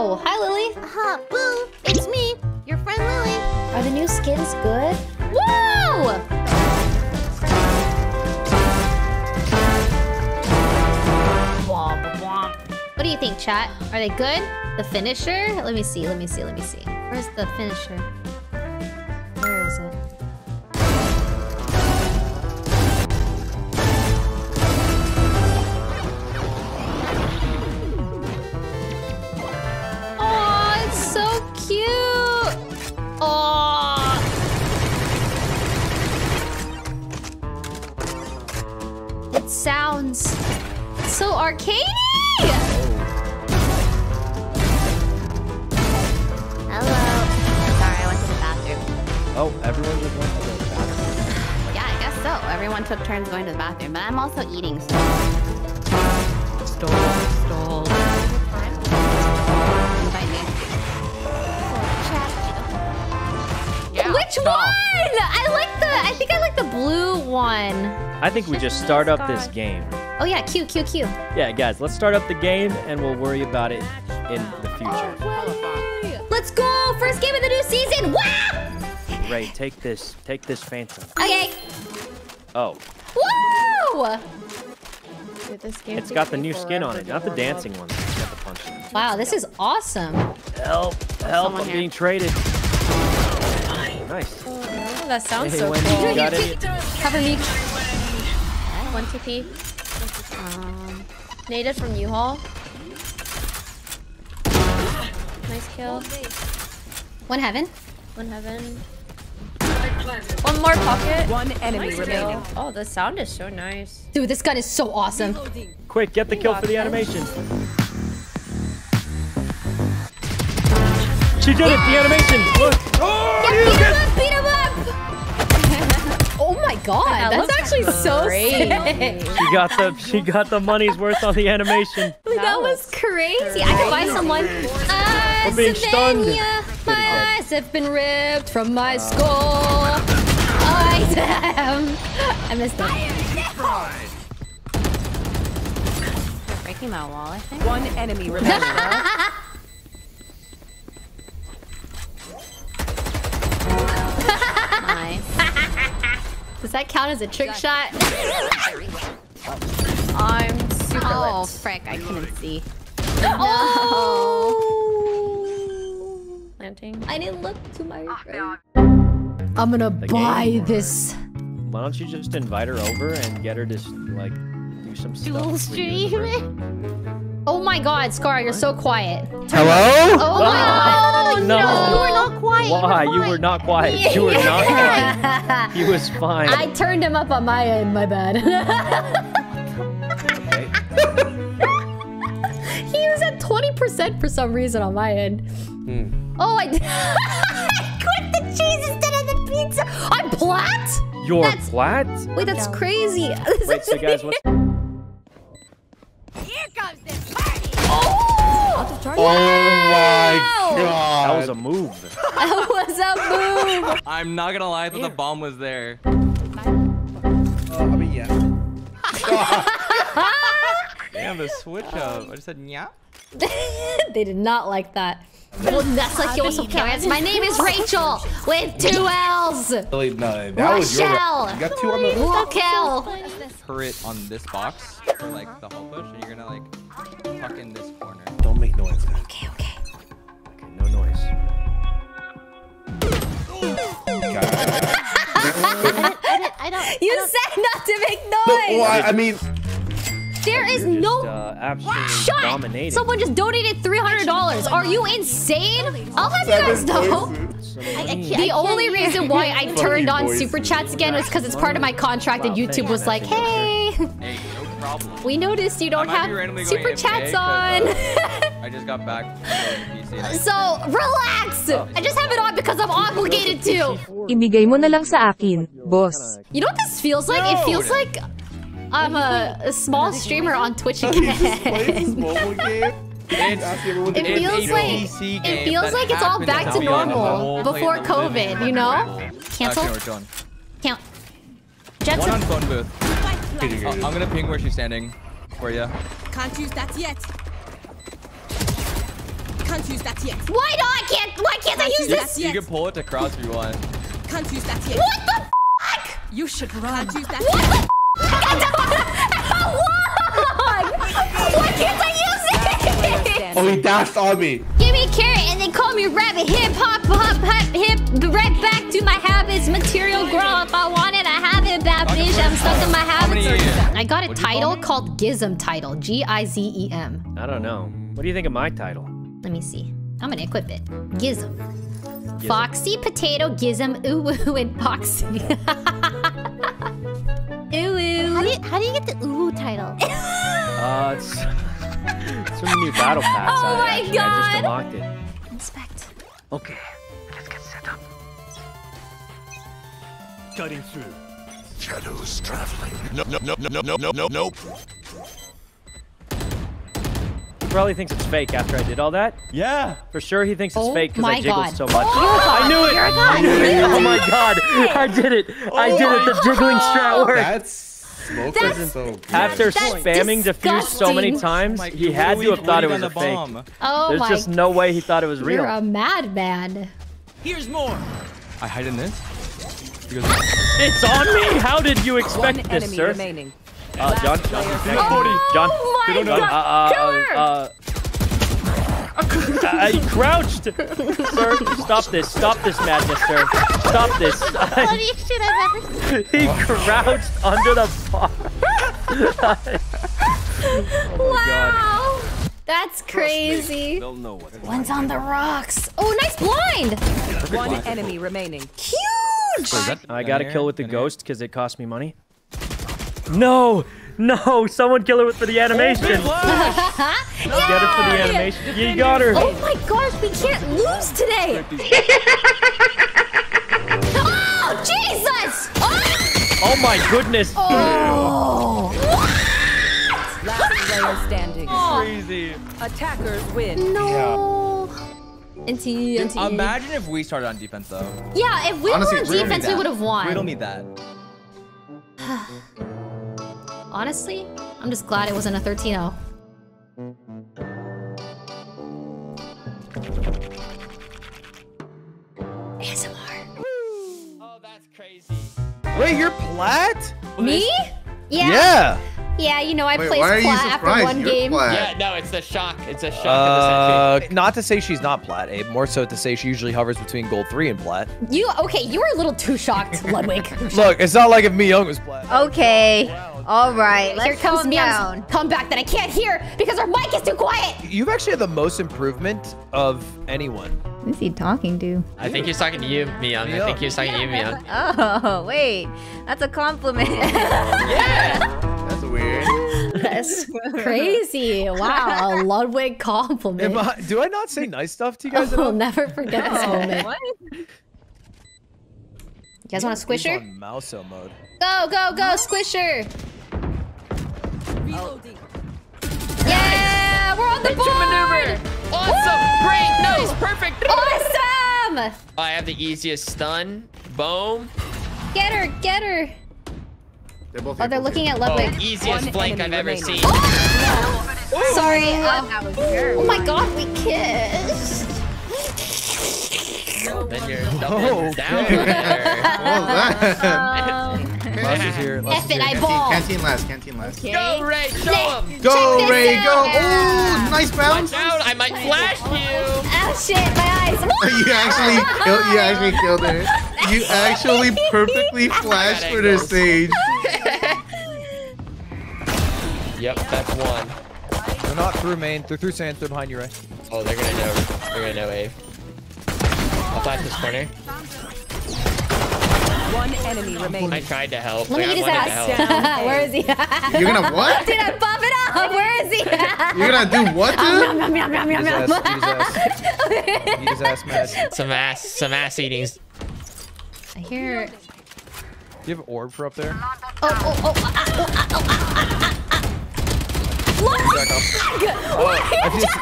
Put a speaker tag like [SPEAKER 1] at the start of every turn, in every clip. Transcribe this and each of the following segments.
[SPEAKER 1] Oh, hi, Lily.
[SPEAKER 2] Ha, boo! It's me, your friend Lily.
[SPEAKER 1] Are the new skins good? Whoa! Womp womp. What do you think, chat? Are they good? The finisher? Let me see, let me see, let me see. Where's the finisher? So.
[SPEAKER 3] Everyone
[SPEAKER 2] took turns going to the bathroom, but I'm also eating, so.
[SPEAKER 4] Stole, stole.
[SPEAKER 2] Invite me. Yeah,
[SPEAKER 1] Which
[SPEAKER 2] stall.
[SPEAKER 1] one? I like the. I think I like the blue one.
[SPEAKER 3] I think we just start up this game.
[SPEAKER 1] Oh yeah, cute, cute, cute.
[SPEAKER 3] Yeah, guys, let's start up the game and we'll worry about it in the future.
[SPEAKER 1] Oh, let's go! First game of the new season. Wow!
[SPEAKER 3] Ray, take this. Take this phantom.
[SPEAKER 1] Okay.
[SPEAKER 3] Oh,
[SPEAKER 1] Woo!
[SPEAKER 4] Dude, this game
[SPEAKER 3] it's
[SPEAKER 4] takes
[SPEAKER 3] got the new skin on it, not the
[SPEAKER 4] warm up.
[SPEAKER 3] dancing one. It's got the punching.
[SPEAKER 1] Wow, this is awesome.
[SPEAKER 3] Help! Help!
[SPEAKER 2] someone
[SPEAKER 3] I'm
[SPEAKER 2] here.
[SPEAKER 3] being traded. Nice.
[SPEAKER 4] Oh, that sounds
[SPEAKER 3] Hey,
[SPEAKER 4] so
[SPEAKER 3] Wendy,
[SPEAKER 4] cool.
[SPEAKER 3] you got any?
[SPEAKER 1] Cover me.
[SPEAKER 4] One TP. Um, native from U-Haul. Nice kill.
[SPEAKER 1] One heaven.
[SPEAKER 4] One heaven. One more pocket.
[SPEAKER 5] One enemy
[SPEAKER 4] Nice
[SPEAKER 5] remaining.
[SPEAKER 4] kill. Oh, the sound is so nice.
[SPEAKER 1] Dude, this gun is so awesome.
[SPEAKER 3] Quick, get the kill for the animation. She did it! The animation! Look! Oh,
[SPEAKER 1] Yeah, beat him up! Beat him up! oh my god,
[SPEAKER 4] That
[SPEAKER 1] that's
[SPEAKER 4] looks
[SPEAKER 1] actually so
[SPEAKER 4] great.
[SPEAKER 1] sick.
[SPEAKER 3] She got the she got the money's worth on the animation.
[SPEAKER 1] That was crazy. I could buy someone.
[SPEAKER 3] We're being stunned.
[SPEAKER 1] My eyes have been ripped from my skull. I am. I missed it.
[SPEAKER 2] Breaking my wall, I think.
[SPEAKER 5] One enemy remaining.
[SPEAKER 2] nice.
[SPEAKER 1] Does that count as a trick shot?
[SPEAKER 4] I'm super
[SPEAKER 2] Oh,
[SPEAKER 4] lit.
[SPEAKER 2] frick, I couldn't see.
[SPEAKER 1] Oh!
[SPEAKER 4] Planting.
[SPEAKER 1] I didn't look to my oh, right. I'm gonna buy
[SPEAKER 3] game.
[SPEAKER 1] this.
[SPEAKER 3] Why don't you just invite her over and get her to like do some stuff?
[SPEAKER 1] Dual stream. Oh my god, Scar, you're so quiet.
[SPEAKER 3] Hello?
[SPEAKER 1] Oh my god!
[SPEAKER 3] No.
[SPEAKER 1] You were not quiet.
[SPEAKER 3] Why? You were not quiet. You were not quiet.
[SPEAKER 1] quiet.
[SPEAKER 3] He was fine.
[SPEAKER 1] I turned him up on my end, my bad.
[SPEAKER 3] Okay.
[SPEAKER 1] he was at 20% for some reason on my end.
[SPEAKER 3] Hmm.
[SPEAKER 1] Oh, I, I quit the cheese instead of the pizza. I'm plat?
[SPEAKER 3] You're
[SPEAKER 1] That's-
[SPEAKER 3] flat?
[SPEAKER 1] Wait, that's crazy.
[SPEAKER 3] Wait, so guys, what?
[SPEAKER 1] Oh!
[SPEAKER 6] Oh my god.
[SPEAKER 3] That was a move.
[SPEAKER 1] That was a move.
[SPEAKER 7] I'm not gonna lie, I thought the bomb was there.
[SPEAKER 6] Uh, I mean, yeah.
[SPEAKER 7] Damn, the switch up. I just said, yeah.
[SPEAKER 1] they did not like that. Well, that's like yours, parents. My name is Rachel with two L's.
[SPEAKER 6] Really, no, that was your. You got two on the.
[SPEAKER 1] Raquel.
[SPEAKER 7] Turret on this box, for like the hull push, and you're gonna like tuck in this corner.
[SPEAKER 6] Don't make noise. man.
[SPEAKER 1] Okay, okay.
[SPEAKER 3] Okay, no noise.
[SPEAKER 2] I don't.
[SPEAKER 1] You said not to make
[SPEAKER 6] No,
[SPEAKER 1] noise.
[SPEAKER 6] well, I, I mean,
[SPEAKER 1] there is
[SPEAKER 3] You're just,
[SPEAKER 1] no
[SPEAKER 3] uh, absolutely
[SPEAKER 1] shut.
[SPEAKER 3] dominating.
[SPEAKER 1] Someone just donated three hundred dollars. Are you insane? I'll have you guys know. The only reason why I turned on super chats again was because it's part of my contract, and YouTube
[SPEAKER 3] thanks,
[SPEAKER 1] was like, "Hey,
[SPEAKER 7] Hey, no
[SPEAKER 1] we noticed you don't
[SPEAKER 7] I might be randomly
[SPEAKER 1] have super chats on."
[SPEAKER 7] uh, I just got back from the PC. and I-
[SPEAKER 1] So relax. I just have it on because I'm obligated to.
[SPEAKER 8] Ibigay mo na lang sa akin, boss.
[SPEAKER 1] You know what this feels like? It feels
[SPEAKER 7] Dude.
[SPEAKER 1] like I'm a, a small streamer on Twitch
[SPEAKER 6] he just plays this
[SPEAKER 1] again.
[SPEAKER 6] mobile game.
[SPEAKER 7] It's,
[SPEAKER 6] Ask everyone to
[SPEAKER 1] It feels
[SPEAKER 6] this
[SPEAKER 1] like it feels like it's all back to
[SPEAKER 7] be on the
[SPEAKER 1] normal before
[SPEAKER 7] place of living
[SPEAKER 1] COVID. You know? Cancel.
[SPEAKER 7] Actually, we're.
[SPEAKER 1] Count.
[SPEAKER 7] One
[SPEAKER 1] Jetson.
[SPEAKER 7] on phone booth. Oh, I'm gonna ping where she's standing for you.
[SPEAKER 5] Can't use that yet. Can't use that yet.
[SPEAKER 1] Why not? Can't why can't I use this?
[SPEAKER 7] You can pull it to cross if you want.
[SPEAKER 5] Can't use that yet.
[SPEAKER 1] What the fuck?
[SPEAKER 5] You should run. Can't use that
[SPEAKER 1] What
[SPEAKER 5] yet.
[SPEAKER 1] the
[SPEAKER 6] Oh, he dashed on me.
[SPEAKER 1] Give me a carrot and they call me rabbit. Hip hop hop hop hip. Right back to my habits. Material girl. If I want it, I have it. Bad bitch. I'm stuck in my habits.
[SPEAKER 7] Uh,
[SPEAKER 1] I got a
[SPEAKER 7] What'd call
[SPEAKER 1] title called Gizm title. G I Z E M.
[SPEAKER 3] I don't know. What do you think of my title?
[SPEAKER 1] Let me see. I'm gonna equip it. Gizm. Foxy potato gizm ooh ooh and poxy. ooh ooh.
[SPEAKER 2] How do you, how do you get the ooh title?
[SPEAKER 3] Uh, it's, it's from the new battle pass.
[SPEAKER 1] Oh
[SPEAKER 3] I,
[SPEAKER 1] my
[SPEAKER 3] actually, I just
[SPEAKER 1] God.
[SPEAKER 3] unlocked it.
[SPEAKER 1] Inspect.
[SPEAKER 3] Okay. let's get set up.
[SPEAKER 9] Cutting through.
[SPEAKER 10] Shadows traveling. No, no, no, no, no, no, no, no.
[SPEAKER 3] He probably thinks it's fake after I did all that.
[SPEAKER 7] Yeah.
[SPEAKER 3] For sure, he thinks it's
[SPEAKER 1] Oh
[SPEAKER 3] fake because
[SPEAKER 1] my
[SPEAKER 3] I jiggled
[SPEAKER 1] God.
[SPEAKER 3] so much.
[SPEAKER 1] Oh, you're a god.
[SPEAKER 3] I knew it.
[SPEAKER 1] You're a god.
[SPEAKER 3] I knew it. Oh my god! I did it! I did it! The jiggling strat worked.
[SPEAKER 6] That's smoke
[SPEAKER 1] That's-
[SPEAKER 6] isn't so good.
[SPEAKER 3] After
[SPEAKER 1] That's
[SPEAKER 3] spamming defuse so many times,
[SPEAKER 7] Like,
[SPEAKER 3] he had to have thought it was a
[SPEAKER 7] the
[SPEAKER 3] fake.
[SPEAKER 1] Oh
[SPEAKER 3] There's
[SPEAKER 1] my.
[SPEAKER 3] just no way he thought it was real.
[SPEAKER 1] You're a madman.
[SPEAKER 9] Here's more.
[SPEAKER 7] I hide in this. Because
[SPEAKER 3] It's on me. How did you
[SPEAKER 8] One
[SPEAKER 3] expect this,
[SPEAKER 8] enemy
[SPEAKER 3] sir?
[SPEAKER 8] remaining.
[SPEAKER 3] Uh, John, John,
[SPEAKER 1] Oh
[SPEAKER 3] John.
[SPEAKER 1] my
[SPEAKER 3] John,
[SPEAKER 1] god.
[SPEAKER 3] uh,
[SPEAKER 1] Kill
[SPEAKER 3] uh,
[SPEAKER 1] her.
[SPEAKER 3] uh, he crouched. sir, stop this. Stop this madness, sir. Stop this.
[SPEAKER 2] Funniest shit I've ever seen.
[SPEAKER 3] he crouched under the bar. oh
[SPEAKER 1] wow. That's crazy.
[SPEAKER 3] They'll know what.
[SPEAKER 1] One's on the rocks. Oh, nice blind.
[SPEAKER 8] One enemy remaining.
[SPEAKER 1] Huge.
[SPEAKER 3] I got a kill with the ghost because it cost me money. No, no, someone kill her with for the animation. Oh, Get her for the animation. You got her.
[SPEAKER 1] Oh my gosh, we can't lose today. oh, Jesus. Oh.
[SPEAKER 3] Oh my goodness.
[SPEAKER 1] oh.
[SPEAKER 8] Last player standing.
[SPEAKER 3] Crazy.
[SPEAKER 8] Attackers win.
[SPEAKER 1] No. NT, NT.
[SPEAKER 7] Imagine if we started on defense though.
[SPEAKER 1] Yeah, if we
[SPEAKER 6] Honestly,
[SPEAKER 1] were on
[SPEAKER 6] we
[SPEAKER 1] defense, we would have won.
[SPEAKER 7] We don't need that.
[SPEAKER 1] Honestly, I'm just glad it wasn't a 13-0. ASMR.
[SPEAKER 7] Oh, that's crazy.
[SPEAKER 9] Wait, you're plat?
[SPEAKER 1] Me? Yeah.
[SPEAKER 9] Yeah.
[SPEAKER 1] Yeah, you know, I
[SPEAKER 6] Wait,
[SPEAKER 1] placed
[SPEAKER 6] why are you
[SPEAKER 1] flat after one
[SPEAKER 6] You're
[SPEAKER 1] game.
[SPEAKER 6] flat.
[SPEAKER 11] Yeah, no, it's a shock. It's a shock
[SPEAKER 9] Uh,
[SPEAKER 11] of the century.
[SPEAKER 9] not to say she's not plat, Abe. More so to say she usually hovers between gold three and plat.
[SPEAKER 1] You okay? You were a little too shocked, Ludwig.
[SPEAKER 9] Look, it's not like if Miyoung was plat.
[SPEAKER 2] Okay. All right. Let's
[SPEAKER 1] Here comes
[SPEAKER 2] calm
[SPEAKER 1] Mia's
[SPEAKER 2] down.
[SPEAKER 1] comeback that I can't hear because our mic is too quiet.
[SPEAKER 9] You've actually had the most improvement of anyone.
[SPEAKER 2] Who's he talking to?
[SPEAKER 11] I think he's talking to you, Miyoung. I think he's was talking to you, Miyoung.
[SPEAKER 2] Oh, wait. That's a compliment. Yeah.
[SPEAKER 6] That's weird.
[SPEAKER 1] That's crazy. Wow, a Ludwig compliment.
[SPEAKER 9] I, do I not say nice stuff to you guys?
[SPEAKER 1] I'll never forget this oh, moment. What? You guys want a
[SPEAKER 9] He's
[SPEAKER 1] squisher?
[SPEAKER 9] on Mouso mode.
[SPEAKER 1] Go, go, go, squisher! Yeah, we're on the board!
[SPEAKER 11] Awesome! Great! Nice! Perfect!
[SPEAKER 1] Awesome!
[SPEAKER 11] I have the easiest stun. Boom.
[SPEAKER 1] Get her, get her.
[SPEAKER 6] They're both
[SPEAKER 1] Oh, they're looking at
[SPEAKER 11] Oh,
[SPEAKER 1] Ludwig.
[SPEAKER 11] easiest
[SPEAKER 8] One
[SPEAKER 11] flank I've ever
[SPEAKER 8] remaining.
[SPEAKER 11] seen.
[SPEAKER 1] Sorry. um,
[SPEAKER 2] that was your
[SPEAKER 1] oh my god, we kissed.
[SPEAKER 11] Then you're
[SPEAKER 9] Oh,
[SPEAKER 11] doubling down
[SPEAKER 9] okay.
[SPEAKER 11] there.
[SPEAKER 6] What was that?
[SPEAKER 9] Mouse is here. Mouse
[SPEAKER 1] F
[SPEAKER 9] is
[SPEAKER 1] it,
[SPEAKER 9] here.
[SPEAKER 1] I ball.
[SPEAKER 6] Canteen last, canteen last.
[SPEAKER 11] Go, Ray! Show him!
[SPEAKER 6] Go,
[SPEAKER 1] Check this
[SPEAKER 6] Ray, go!
[SPEAKER 1] out.
[SPEAKER 6] Oh, nice bounce!
[SPEAKER 11] Watch out! I might flash you!
[SPEAKER 1] Oh shit, my eyes.
[SPEAKER 6] You actually killed. You actually killed her. You actually perfectly flashed for the stage.
[SPEAKER 11] Yep, that's one.
[SPEAKER 9] They're not through main. They're through sand. They're behind you, Ray.
[SPEAKER 11] Oh, they're gonna know. They're gonna know Ave. I'll flash this corner.
[SPEAKER 8] One enemy remaining.
[SPEAKER 11] I tried to help.
[SPEAKER 1] Let me
[SPEAKER 11] Like,
[SPEAKER 1] eat his
[SPEAKER 11] I wanted to help.
[SPEAKER 1] ass. Where is he?
[SPEAKER 6] You're gonna what?
[SPEAKER 1] Did I pop it up? Where is he?
[SPEAKER 6] You're gonna do what,
[SPEAKER 1] Nom,
[SPEAKER 6] dude?
[SPEAKER 1] nom, nom, nom, nom,
[SPEAKER 9] Eat his
[SPEAKER 1] nom.
[SPEAKER 9] ass. Eat his ass. Eat his ass, Matt.
[SPEAKER 11] Some ass, some ass eatings.
[SPEAKER 1] I hear.
[SPEAKER 9] Do you have orb for up there?
[SPEAKER 1] Oh, oh, oh, ah, oh, ah, oh, ah, ah, ah, ah. Ludwig! Why are you just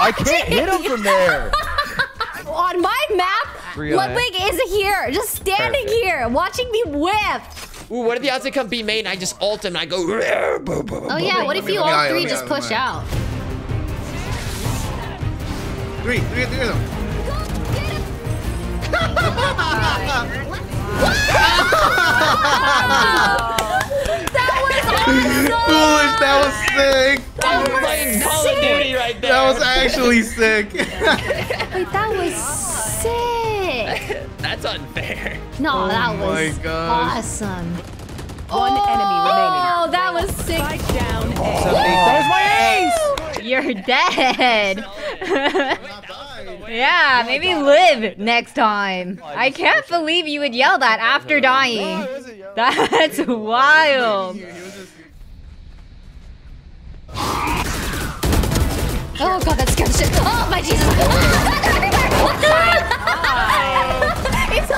[SPEAKER 9] I can't hit him from there.
[SPEAKER 1] On my map,
[SPEAKER 9] Three on
[SPEAKER 1] Ludwig is here, just standing
[SPEAKER 9] Perfect.
[SPEAKER 1] here, watching me whip.
[SPEAKER 11] Ooh, what if the odds they come B main? I just ult him and I go.
[SPEAKER 1] Oh yeah, what if you all three
[SPEAKER 6] let me
[SPEAKER 1] just
[SPEAKER 6] eye, let me
[SPEAKER 1] push
[SPEAKER 6] eye.
[SPEAKER 1] out?
[SPEAKER 6] Three, three, three of them. Foolish, that was sick.
[SPEAKER 11] I'm playing Call of Duty right there.
[SPEAKER 6] That was actually sick.
[SPEAKER 1] Wait, that was sick.
[SPEAKER 11] That's unfair.
[SPEAKER 1] No,
[SPEAKER 6] Oh
[SPEAKER 1] that was
[SPEAKER 6] gosh.
[SPEAKER 1] awesome.
[SPEAKER 8] One oh, enemy remaining.
[SPEAKER 4] Oh, that was sick.
[SPEAKER 8] Spike down A.
[SPEAKER 9] That was my ace.
[SPEAKER 2] You're dead. yeah, maybe live next time. I can't believe you would yell that after dying. That's wild.
[SPEAKER 1] Oh god, that scared the shit. Oh my Jesus!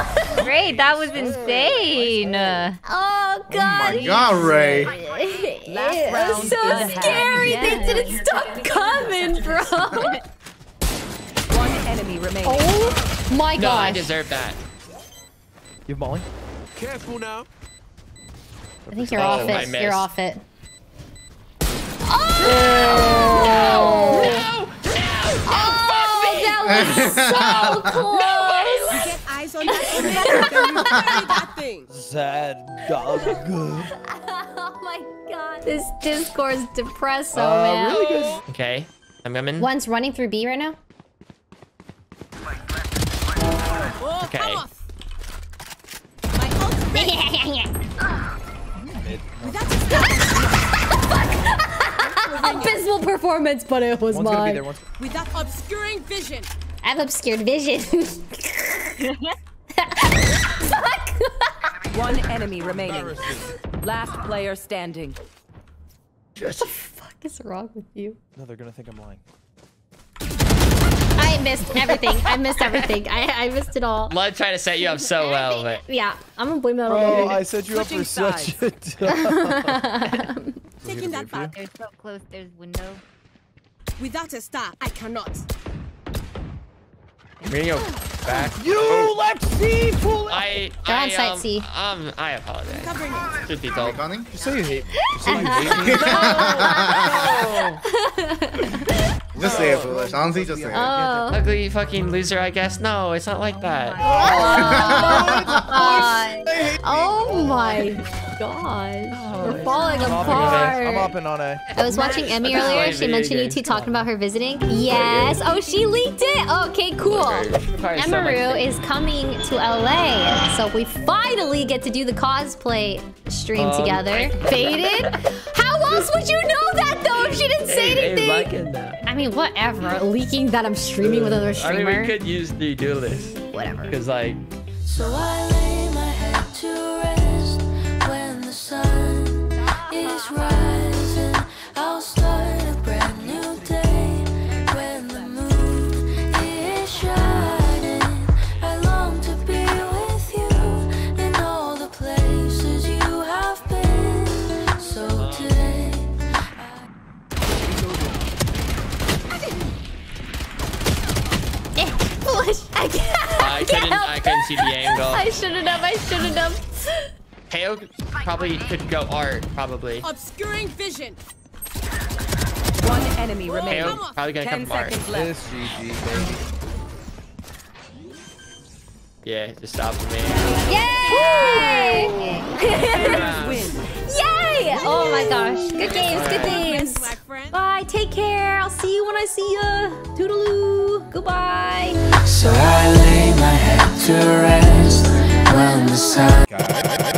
[SPEAKER 2] Great, that was insane.
[SPEAKER 1] oh god.
[SPEAKER 6] my God, Ray.
[SPEAKER 8] Last
[SPEAKER 1] It
[SPEAKER 8] round
[SPEAKER 1] was so
[SPEAKER 8] in the half.
[SPEAKER 1] scary. They didn't stop coming, bro.
[SPEAKER 8] One enemy remaining.
[SPEAKER 1] Oh my God.
[SPEAKER 11] No, I deserve that.
[SPEAKER 9] You have Molly?
[SPEAKER 10] Careful now.
[SPEAKER 1] I think you're
[SPEAKER 11] Oh,
[SPEAKER 1] off it. You're off it. Oh!
[SPEAKER 11] No!
[SPEAKER 1] Oh, that was so close.
[SPEAKER 5] Get eyes on that. on that, then you bury that thing.
[SPEAKER 9] Sad dog.
[SPEAKER 1] Oh my god. This Discord's depresso,
[SPEAKER 9] Uh,
[SPEAKER 1] man.
[SPEAKER 9] really good.
[SPEAKER 11] Okay, I'm coming.
[SPEAKER 1] One's running through B right now.
[SPEAKER 5] Oh,
[SPEAKER 11] Okay.
[SPEAKER 5] come off. My ult ready. Without a
[SPEAKER 1] Abysmal performance, but it was
[SPEAKER 9] One's gonna be
[SPEAKER 1] mine.
[SPEAKER 9] there. One's...
[SPEAKER 5] without obscuring vision.
[SPEAKER 1] I have obscured vision.
[SPEAKER 8] One enemy remaining. Last player standing.
[SPEAKER 1] what the fuck is wrong with you?
[SPEAKER 9] No, they're gonna think I'm lying.
[SPEAKER 1] I missed everything. I missed everything. I, I missed it all.
[SPEAKER 11] Love trying to set you up so well, but
[SPEAKER 1] Yeah, I'm gonna blame that oh, on
[SPEAKER 9] Bro. I set you up for
[SPEAKER 8] Switching
[SPEAKER 9] such a dumb.
[SPEAKER 5] Taking that back.
[SPEAKER 2] They're so close, there's window.
[SPEAKER 5] Without a star, I cannot.
[SPEAKER 11] I'm gonna back.
[SPEAKER 9] You left C, fool!
[SPEAKER 11] I,
[SPEAKER 1] They're on
[SPEAKER 11] I,
[SPEAKER 1] site
[SPEAKER 11] um,
[SPEAKER 1] C.
[SPEAKER 11] um, I apologize.
[SPEAKER 5] Covering it.
[SPEAKER 11] Should be told.
[SPEAKER 9] You say you hate. You say you hate me.
[SPEAKER 6] Just say it, foolish. Honestly, just say it.
[SPEAKER 1] Oh.
[SPEAKER 11] Ugly fucking loser, I guess. No, it's not like that.
[SPEAKER 1] Oh my gosh. We're falling
[SPEAKER 9] I'm hopping on A. I'm hopping on A.
[SPEAKER 1] I was watching Emmy earlier. She mentioned you two talking about her visiting. Yes. Oh, she leaked it. Okay, cool.
[SPEAKER 11] Probably so Emiru
[SPEAKER 1] is coming to LA, so we finally get to do the cosplay stream
[SPEAKER 11] Um,
[SPEAKER 1] together. Faded? How else would you know that though if she didn't say
[SPEAKER 11] Hey, hey,
[SPEAKER 1] anything?
[SPEAKER 11] like it now.
[SPEAKER 1] I mean, whatever. Leaking that I'm streaming with another streamer.
[SPEAKER 11] I mean, we could use the duelist.
[SPEAKER 1] Whatever.
[SPEAKER 11] Because, like,
[SPEAKER 12] So I I
[SPEAKER 1] couldn't, I
[SPEAKER 11] couldn't I can't see the angle.
[SPEAKER 1] I shouldn't have. I shouldn't have.
[SPEAKER 11] Hale probably could go art, probably.
[SPEAKER 5] Obscuring vision.
[SPEAKER 8] One enemy remaining.
[SPEAKER 11] Hale probably gonna
[SPEAKER 8] Ten
[SPEAKER 11] come from art.
[SPEAKER 8] seconds left.
[SPEAKER 9] This GG, baby.
[SPEAKER 11] Yeah, just stop me.
[SPEAKER 1] Yay!
[SPEAKER 8] Win.
[SPEAKER 1] Yay! Oh my gosh. Good games. Good games. Bye. Take care. I'll see you when I see ya. Toodaloo. Goodbye.
[SPEAKER 12] So I lay my head to rest when the sun.
[SPEAKER 6] God.